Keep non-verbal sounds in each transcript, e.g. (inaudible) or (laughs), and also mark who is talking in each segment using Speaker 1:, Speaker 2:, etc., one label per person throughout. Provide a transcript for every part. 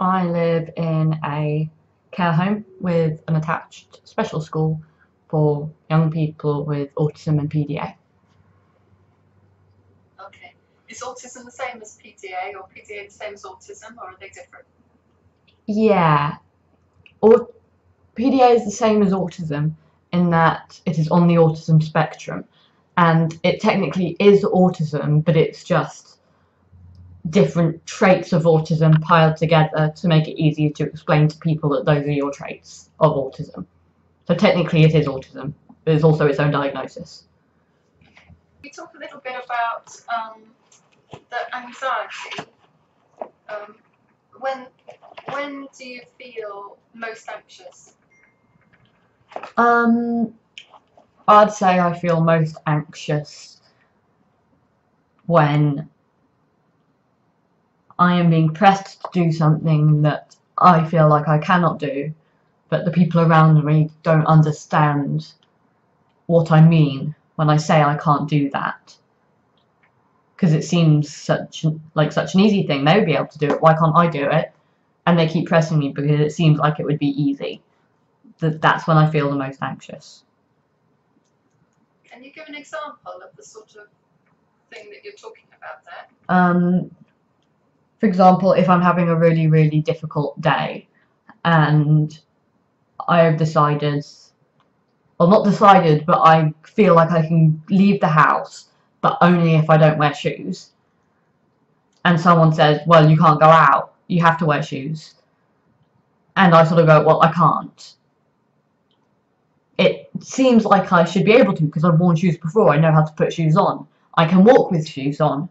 Speaker 1: I live in a care home with an attached special school for young people with autism and PDA.
Speaker 2: Okay. Is autism the same as PDA or PDA the same as autism or are they different?
Speaker 1: Yeah, or PDA is the same as autism in that it is on the autism spectrum, and it technically is autism, but it's just different traits of autism piled together to make it easier to explain to people that those are your traits of autism. So technically it is autism, but it's also its own diagnosis.
Speaker 2: We talk a little bit about um, the anxiety. Um, when when do you feel most anxious?
Speaker 1: Um, I'd say I feel most anxious when I am being pressed to do something that I feel like I cannot do, but the people around me don't understand what I mean when I say I can't do that. Because it seems such like such an easy thing. They would be able to do it. Why can't I do it? And they keep pressing me because it seems like it would be easy. That that's when I feel the most anxious.
Speaker 2: Can you give an example of the sort of thing that you're talking about there?
Speaker 1: Um, for example, if I'm having a really, really difficult day and I have decided, well, not decided, but I feel like I can leave the house, but only if I don't wear shoes. And someone says, well, you can't go out, you have to wear shoes. And I sort of go, well, I can't. It seems like I should be able to because I've worn shoes before, I know how to put shoes on. I can walk with shoes on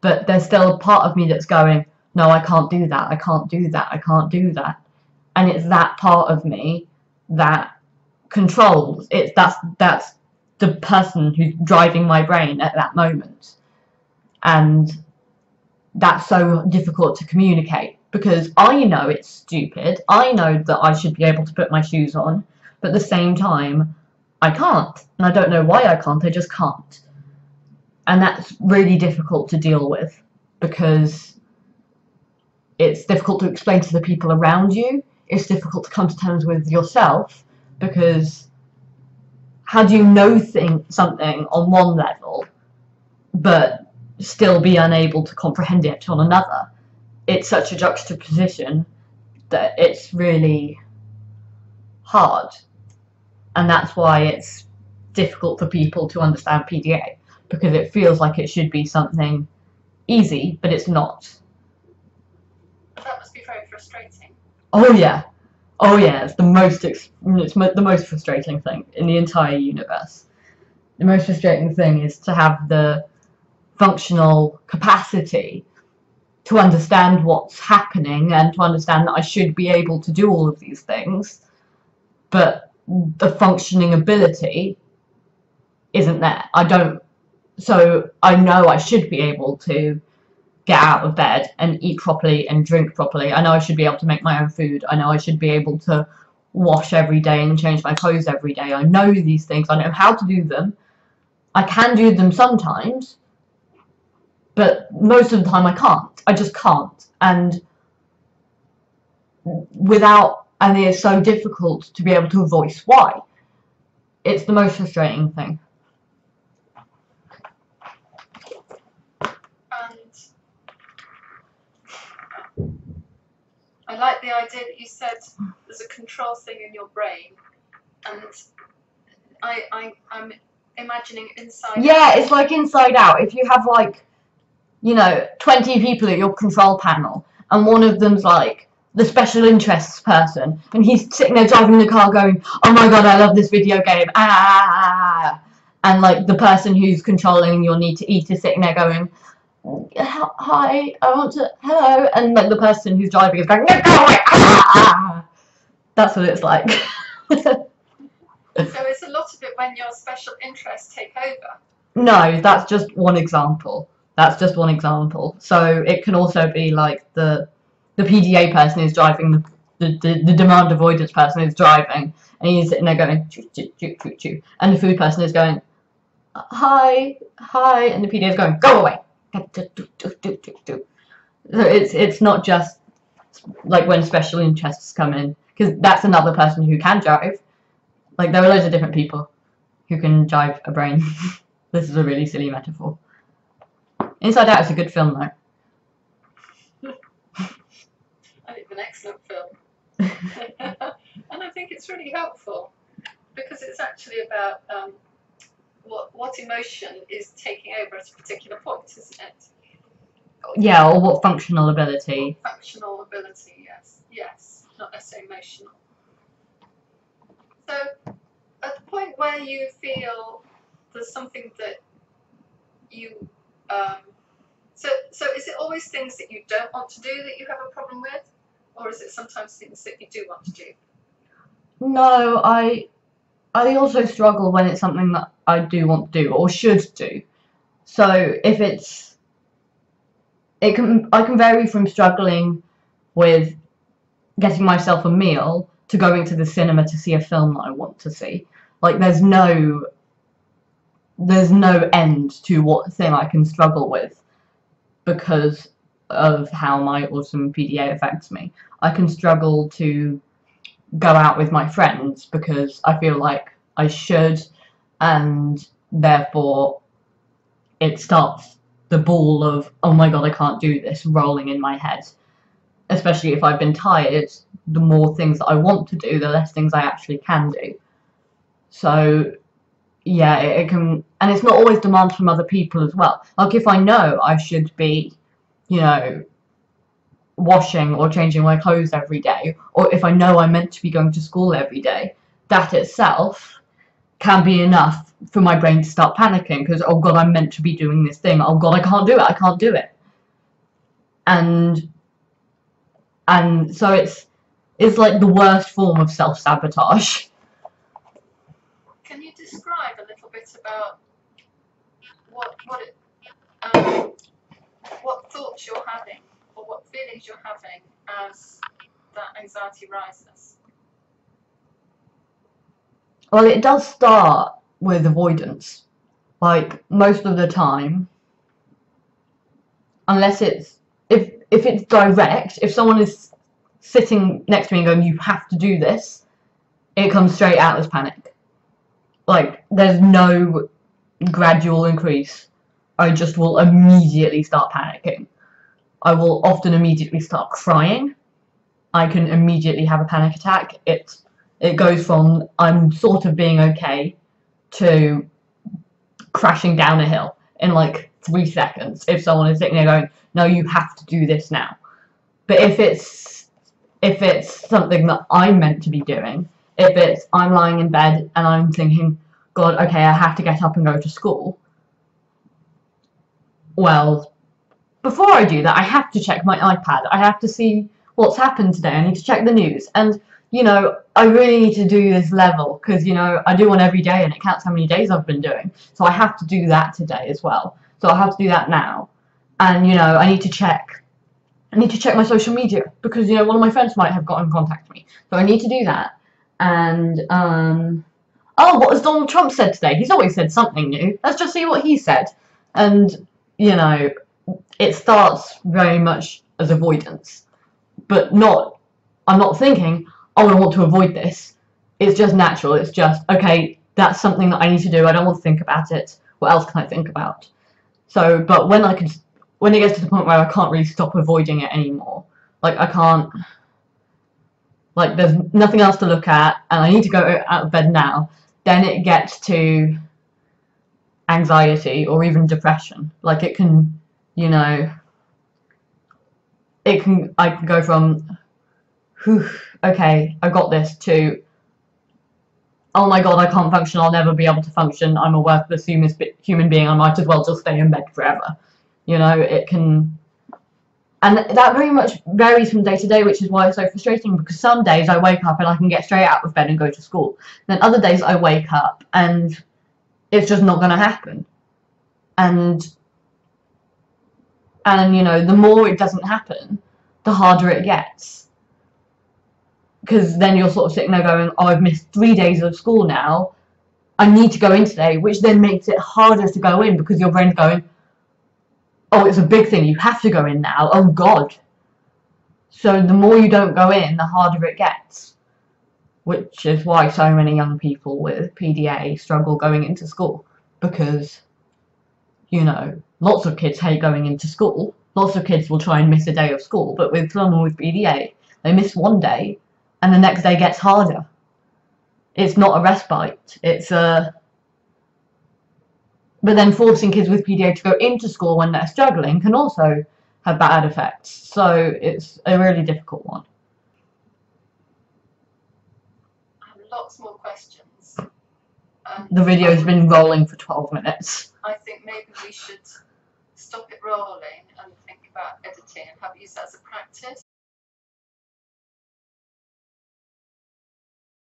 Speaker 1: but there's still a part of me that's going, no, I can't do that, I can't do that, I can't do that. And it's that part of me that controls. It's that's that's the person who's driving my brain at that moment. And that's so difficult to communicate because I know it's stupid. I know that I should be able to put my shoes on, but at the same time, I can't. And I don't know why I can't, I just can't and that's really difficult to deal with because it's difficult to explain to the people around you. It's difficult to come to terms with yourself because how do you know think something on one level but still be unable to comprehend it on another? It's such a juxtaposition that it's really hard. And that's why it's difficult for people to understand PDA because it feels like it should be something easy, but it's not.
Speaker 2: That must be very frustrating.
Speaker 1: Oh yeah, oh yeah. It's the most it's mo the most frustrating thing in the entire universe. The most frustrating thing is to have the functional capacity to understand what's happening and to understand that I should be able to do all of these things, but the functioning ability isn't there. I don't so I know I should be able to get out of bed and eat properly and drink properly. I know I should be able to make my own food. I know I should be able to wash every day and change my clothes every day. I know these things. I know how to do them. I can do them sometimes, but most of the time I can't. I just can't. And without, and it's so difficult to be able to voice why. It's the most frustrating thing.
Speaker 2: I like the idea that you said there's a control thing in your brain, and I, I I'm imagining inside.
Speaker 1: Yeah, it's like inside out. If you have like, you know, 20 people at your control panel, and one of them's like the special interests person, and he's sitting there driving the car going, "Oh my god, I love this video game!" Ah, and like the person who's controlling your need to eat is sitting there going, hi, I want to, hello, and like the person who's driving is going, no, go away, ah! That's what it's like.
Speaker 2: so it's a lot of it when your special interests take over.
Speaker 1: No, that's just one example. That's just one example. So it can also be like the the PDA person is driving the the, the, the demand avoidance person is driving and he's sitting there going choo, choo, choo, choo, choo. and the food person is going hi hi and the PDA is going go away it's it's not just like when special interests come in, because that's another person who can drive. Like there are loads of different people who can drive a brain. (laughs) this is a really silly metaphor. Inside Out is a good film though.
Speaker 2: I think it's an excellent film. (laughs) (laughs) and I think it's really helpful because it's actually about um, what what emotion is taking over at a particular point, isn't it?
Speaker 1: Yeah, or what functional ability.
Speaker 2: Functional ability, yes, yes, not necessarily emotional. So, at the point where you feel there's something that you, um, so so is it always things that you don't want to do that you have a problem with, or is it sometimes things that you do want to do?
Speaker 1: No, I I also struggle when it's something that I do want to do or should do. So if it's it can I can vary from struggling with getting myself a meal to going to the cinema to see a film that I want to see. Like there's no there's no end to what thing I can struggle with because of how my autism PDA affects me. I can struggle to go out with my friends because I feel like I should and therefore it starts the ball of oh my god I can't do this rolling in my head. Especially if I've been tired the more things that I want to do the less things I actually can do. So yeah it, it can and it's not always demands from other people as well. Like if I know I should be you know washing or changing my clothes every day, or if I know I'm meant to be going to school every day, that itself can be enough for my brain to start panicking because, oh god, I'm meant to be doing this thing. Oh god, I can't do it. I can't do it. And and so it's it's like the worst form of self sabotage.
Speaker 2: Can you describe a little bit about what what it, um, what thoughts you're having what feelings you're having as that anxiety rises?
Speaker 1: Well, it does start with avoidance. Like most of the time, unless it's if if it's direct, if someone is sitting next to me and going, "You have to do this," it comes straight out as panic. Like there's no gradual increase. I just will immediately start panicking. I will often immediately start crying. I can immediately have a panic attack. It it goes from I'm sort of being okay to crashing down a hill in like three seconds if someone is sitting there going, No, you have to do this now. But if it's if it's something that I'm meant to be doing, if it's I'm lying in bed and I'm thinking, God, okay, I have to get up and go to school. Well, before I do that, I have to check my iPad. I have to see what's happened today. I need to check the news. And, you know, I really need to do this level because, you know, I do one every day and it counts how many days I've been doing. So I have to do that today as well. So I have to do that now. And, you know, I need to check. I need to check my social media because, you know, one of my friends might have got in contact with me. So I need to do that. And, um, oh, what has Donald Trump said today? He's always said something new. Let's just see what he said. And, you know, it starts very much as avoidance, but not. I'm not thinking, oh, I want to avoid this. It's just natural. It's just okay. That's something that I need to do. I don't want to think about it. What else can I think about? So, but when I can, when it gets to the point where I can't really stop avoiding it anymore, like I can't, like there's nothing else to look at, and I need to go out of bed now. Then it gets to anxiety or even depression. Like it can you know, it can I can go from, whew, okay, I got this to, oh my god, I can't function. I'll never be able to function. I'm a worthless human human being. I might as well just stay in bed forever. You know, it can. And that very much varies from day to day, which is why it's so frustrating because some days I wake up and I can get straight out of bed and go to school. Then other days I wake up and it's just not going to happen. And and you know the more it doesn't happen the harder it gets. Because then you're sort of sitting there going oh i've missed three days of school now. I need to go in today which then makes it harder to go in because your brain's going oh it's a big thing. You have to go in now. Oh god. So the more you don't go in, the harder it gets. Which is why so many young people with PDA struggle going into school because, you know, lots of kids hate going into school. Lots of kids will try and miss a day of school, but with someone with PDA, they miss one day and the next day gets harder. It's not a respite. It's a. But then forcing kids with PDA to go into school when they're struggling can also have bad effects. So it's a really difficult one.
Speaker 2: I have lots more questions.
Speaker 1: The video's been rolling for 12 minutes.
Speaker 2: I think maybe we should stop it rolling and think about editing and have use that as a practice.